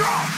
strong.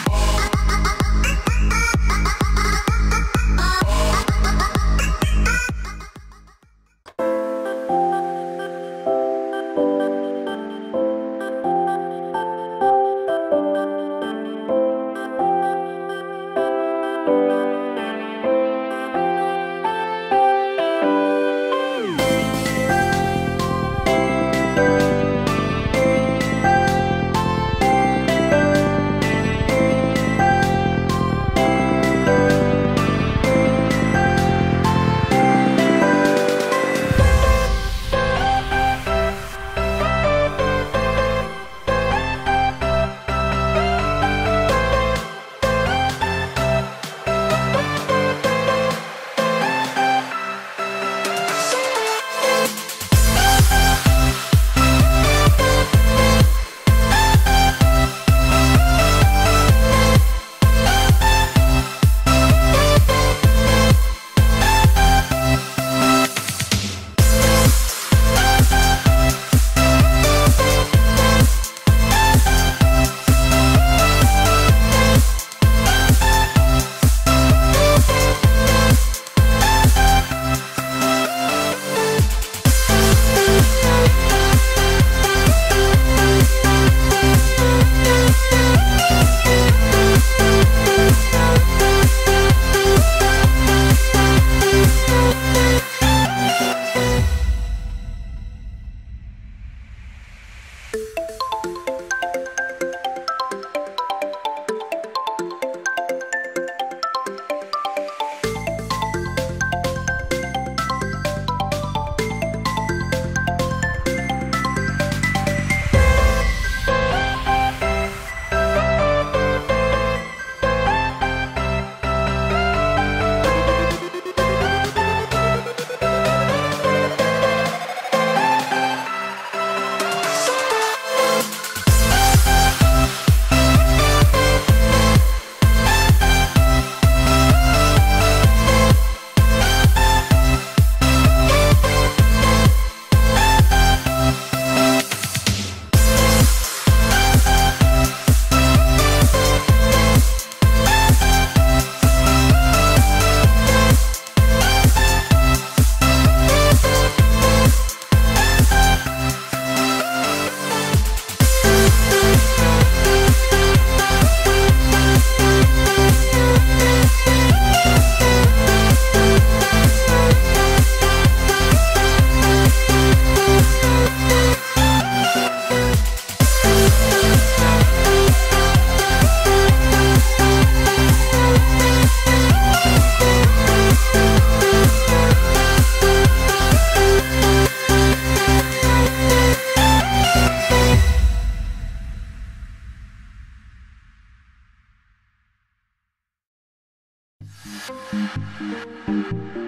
Música